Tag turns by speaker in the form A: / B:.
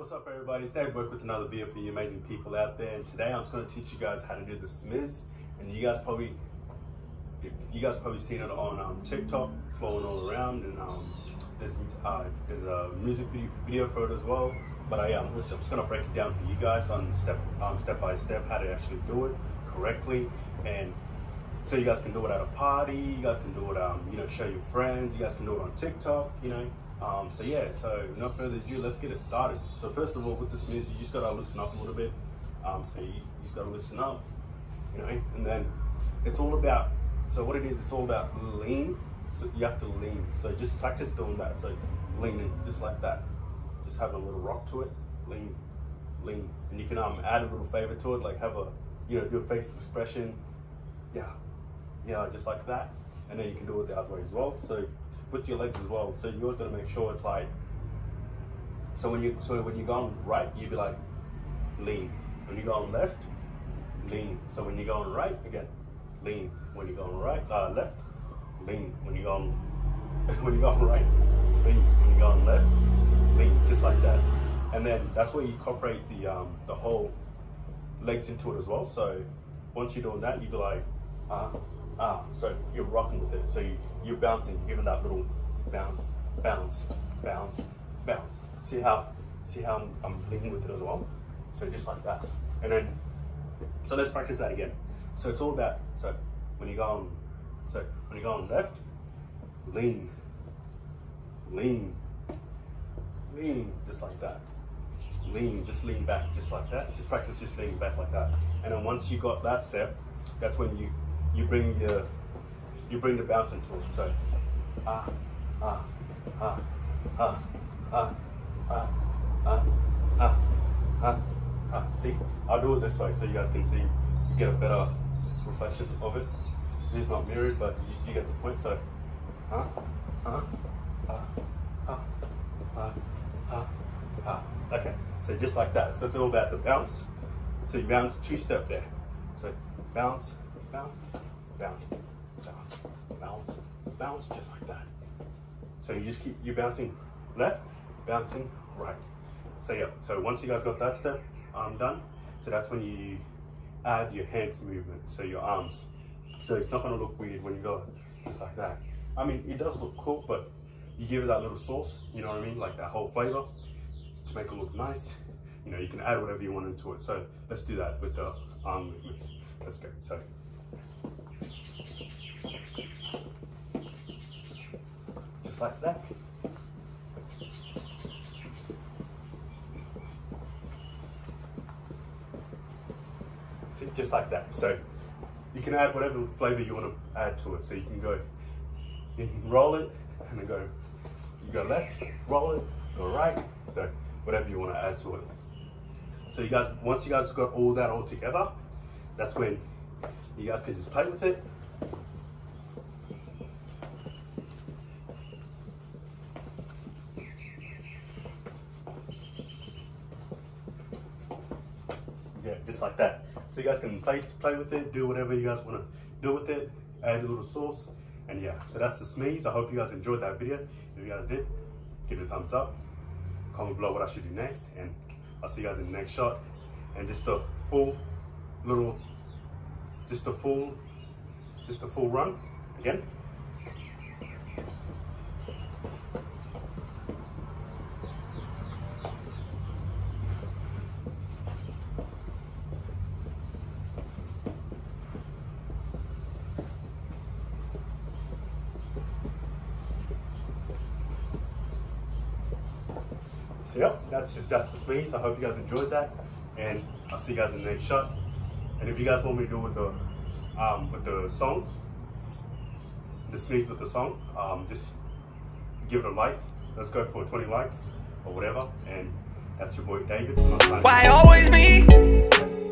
A: What's up everybody, it's Dave Wek with another video for you amazing people out there. And today I'm just going to teach you guys how to do the smeeze and you guys probably if you guys probably seen it on um, TikTok flowing all around. And um, there's, uh, there's a music video for it as well. But I, am just going to break it down for you guys on step, um, step by step how to actually do it correctly. And so you guys can do it at a party, you guys can do it, um, you know, show your friends, you guys can do it on TikTok, you know, um, so yeah, so no further ado, let's get it started. So first of all, with this music, you just gotta loosen up a little bit. Um, so you, you just gotta loosen up, you know, and then it's all about, so what it is, it's all about lean. So you have to lean. So just practice doing that. So leaning, just like that. Just have a little rock to it, lean, lean. And you can um, add a little favor to it, like have a, you know, do a face expression. Yeah, yeah, just like that. And then you can do it the other way as well. So with your legs as well. So you always got to make sure it's like. So when you so when you go on right, you be like lean. When you go on left, lean. So when you go on right again, lean. When you go on right, uh, left, lean. When you go on when you go on right, lean. When you go on left, lean. Just like that. And then that's where you incorporate the um, the whole legs into it as well. So once you're doing that, you be like, uh, Ah, so you're rocking with it. So you, you're bouncing, you're giving that little bounce, bounce, bounce, bounce. See how, see how I'm, I'm leaning with it as well? So just like that. And then, so let's practice that again. So it's all about, so when you go on, so when you go on left, lean, lean, lean, just like that. Lean, just lean back, just like that. Just practice just leaning back like that. And then once you got that step, that's when you you bring your you bring the bounce into it. So ah ah ah ah ah ah ah ah ah ah. See, I'll do it this way so you guys can see. You get a better reflection of it. It is not mirrored, but you, you get the point. So ah ah ah ah ah ah ah. Okay, so just like that. So it's all about the bounce. So you bounce two step there. So bounce, bounce, bounce, bounce, bounce, bounce, just like that. So you just keep, you bouncing left, bouncing right. So yeah, so once you guys got that step um, done, so that's when you add your hands movement, so your arms. So it's not gonna look weird when you go just like that. I mean, it does look cool, but you give it that little sauce, you know what I mean? Like that whole flavor to make it look nice. You know, you can add whatever you want into it. So let's do that with the arm movements. Let's go. So like that. Just like that. So you can add whatever flavor you want to add to it. So you can go, you can roll it and then go, you go left, roll it, go right. So whatever you want to add to it. So you guys, once you guys got all that all together, that's when you guys can just play with it. Just like that. So you guys can play play with it, do whatever you guys want to do with it, add a little sauce, and yeah. So that's the smeeze. I hope you guys enjoyed that video. If you guys did, give it a thumbs up. Comment below what I should do next, and I'll see you guys in the next shot. And just a full little just a full, just a full run again. So that's just that's the smeeze. I hope you guys enjoyed that, and I'll see you guys in the next shot. And if you guys want me to do with the um, with the song, the smeeze with the song, um, just give it a like. Let's go for 20 likes or whatever. And that's your boy David.
B: Why always me?